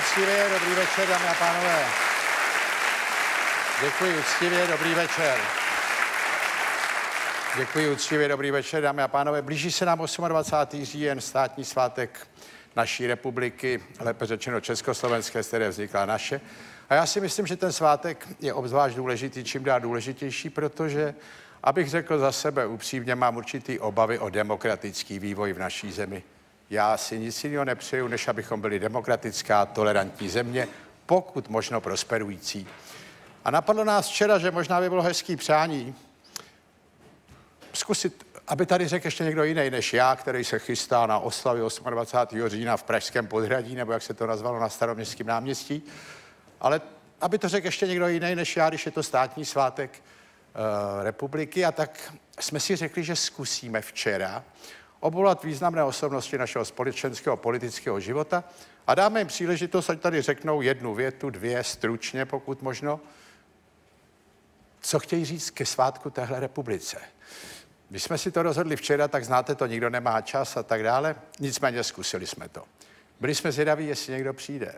Uctivě, dobrý večer, dámy a pánové. Děkuji uctivě, dobrý večer. Děkuji uctivě, dobrý večer, dámy a pánové. Blíží se nám 28. říjen, státní svátek naší republiky, lépe řečeno Československé, z které vznikla naše. A já si myslím, že ten svátek je obzvlášť důležitý, čím dál důležitější, protože, abych řekl za sebe upřímně, mám určitý obavy o demokratický vývoj v naší zemi. Já si nic jiného nepřeju, než abychom byli demokratická, tolerantní země, pokud možno prosperující. A napadlo nás včera, že možná by bylo hezký přání zkusit, aby tady řekl ještě někdo jiný než já, který se chystá na oslavy 28. října v Pražském podhradí, nebo jak se to nazvalo na staroměstském náměstí, ale aby to řekl ještě někdo jiný než já, když je to státní svátek uh, republiky. A tak jsme si řekli, že zkusíme včera obvolat významné osobnosti našeho společenského politického života a dáme jim příležitost, ať tady řeknou jednu větu, dvě, stručně, pokud možno, co chtějí říct ke svátku téhle republice. Když jsme si to rozhodli včera, tak znáte to, nikdo nemá čas a tak dále. Nicméně zkusili jsme to. Byli jsme zvědaví, jestli někdo přijde.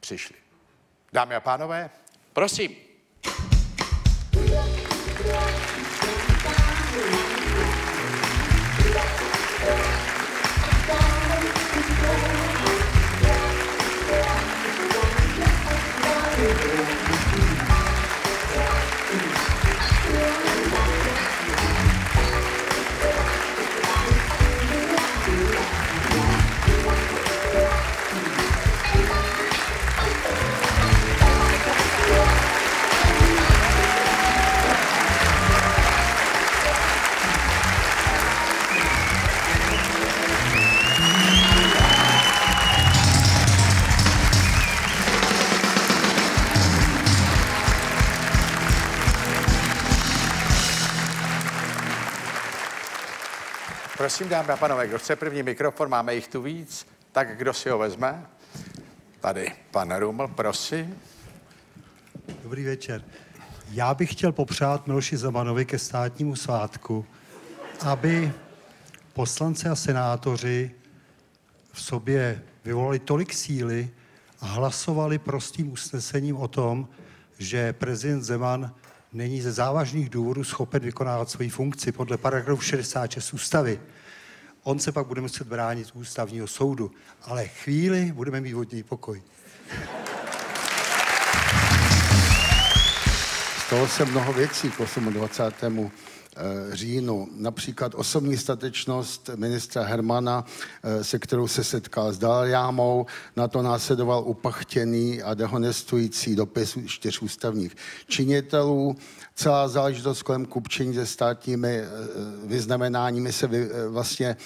Přišli. Dámy a pánové, prosím. Prosím, dámy a pánové, kdo chce první mikrofon, máme jich tu víc, tak kdo si ho vezme? Tady pan Ruml, prosím. Dobrý večer. Já bych chtěl popřát Miloši Zemanovi ke státnímu svátku, aby poslanci a senátoři v sobě vyvolali tolik síly a hlasovali prostým usnesením o tom, že prezident Zeman není ze závažných důvodů schopen vykonávat svoji funkci podle paragrafu 66 ústavy. On se pak bude muset bránit ústavního soudu, ale chvíli budeme mít vodní pokoj. Stalo se mnoho věcí k 28. Eh, říjnu. Například osobní statečnost ministra Hermana, eh, se kterou se setkal s Daljámou, na to následoval upachtěný a dehonestující dopis čtyř ústavních činitelů. Celá záležitost kolem kupčení se státními eh, vyznamenáními se vy, vlastně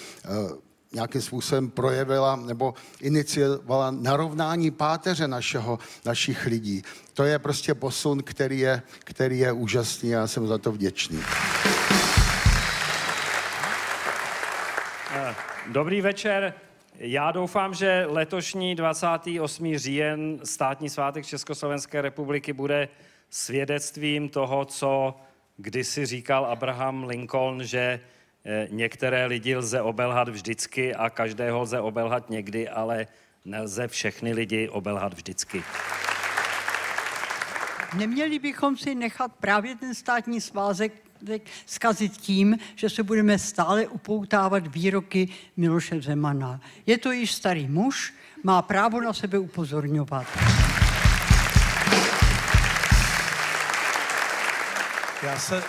nějakým způsobem projevila nebo iniciovala narovnání páteře našeho, našich lidí. To je prostě posun, který je, který je úžasný a jsem za to vděčný. Dobrý večer. Já doufám, že letošní 28. říjen, státní svátek Československé republiky, bude svědectvím toho, co kdysi říkal Abraham Lincoln, že eh, některé lidi lze obelhat vždycky a každého lze obelhat někdy, ale nelze všechny lidi obelhat vždycky. Neměli bychom si nechat právě ten státní svázek zkazit tím, že se budeme stále upoutávat výroky Miloše Zemana. Je to již starý muž, má právo na sebe upozorňovat. Já se uh,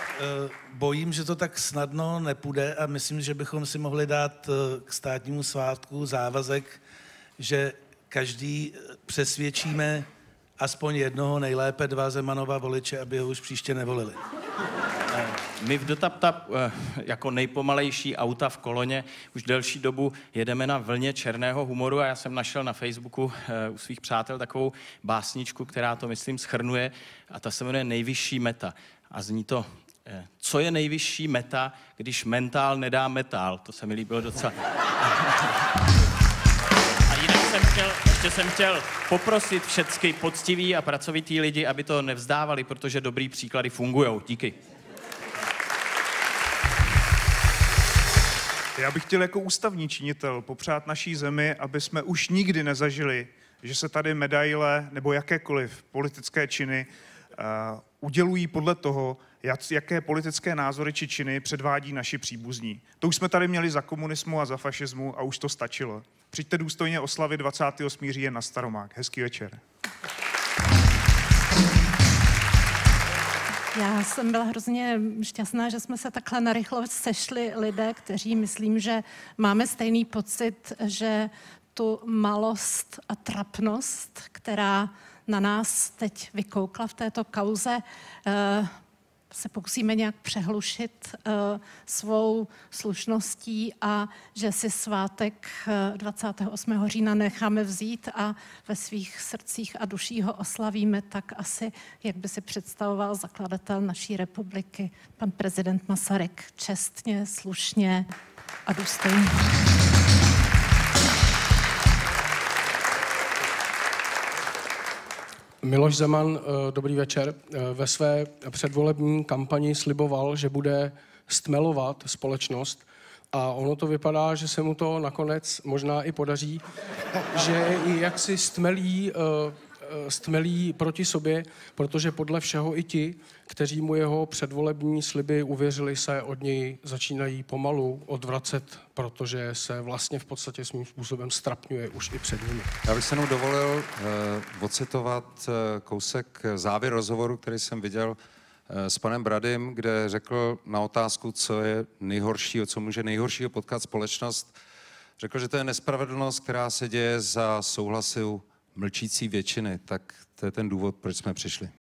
bojím, že to tak snadno nepůjde a myslím, že bychom si mohli dát uh, k státnímu svátku závazek, že každý eh, přesvědčíme aspoň jednoho, nejlépe dva Zemanova voliče, aby ho už příště nevolili. My v Dotaptap jako nejpomalejší auta v koloně už delší dobu jedeme na vlně černého humoru a já jsem našel na Facebooku u svých přátel takovou básničku, která to, myslím, schrnuje a ta se jmenuje Nejvyšší meta a zní to, eh, co je nejvyšší meta, když mentál nedá metál. To se mi líbilo docela. A jinak jsem chtěl, ještě jsem chtěl poprosit všechny poctiví a pracovitý lidi, aby to nevzdávali, protože dobrý příklady fungují. Díky. Já bych chtěl jako ústavní činitel popřát naší zemi, aby jsme už nikdy nezažili že se tady medaile nebo jakékoliv politické činy uh, udělují podle toho, jak, jaké politické názory či činy předvádí naši příbuzní. To už jsme tady měli za komunismu a za fašismu a už to stačilo. Přijďte důstojně oslavit 28. říjen na Staromák. Hezký večer. Já jsem byla hrozně šťastná, že jsme se takhle narychlo sešli lidé, kteří myslím, že máme stejný pocit, že tu malost a trapnost, která na nás teď vykoukla v této kauze, eh, se pokusíme nějak přehlušit uh, svou slušností a že si svátek uh, 28. října necháme vzít a ve svých srdcích a duších ho oslavíme tak asi, jak by si představoval zakladatel naší republiky, pan prezident Masaryk, čestně, slušně a důstojně. Miloš Zeman, eh, dobrý večer, eh, ve své předvolební kampani sliboval, že bude stmelovat společnost a ono to vypadá, že se mu to nakonec možná i podaří, že i jaksi stmelí eh, Eh, stmelí proti sobě, protože podle všeho i ti, kteří mu jeho předvolební sliby uvěřili, se od něj začínají pomalu odvracet, protože se vlastně v podstatě svým způsobem strapňuje už i před nimi. Já bych se jenom dovolil uh, ocitovat uh, kousek závěr rozhovoru, který jsem viděl s panem Bradym, kde řekl na otázku, co je nejhoršího, co může nejhoršího potkat společnost, řekl, že to je nespravedlnost, která se děje za souhlasu mlčící většiny, tak to je ten důvod, proč jsme přišli.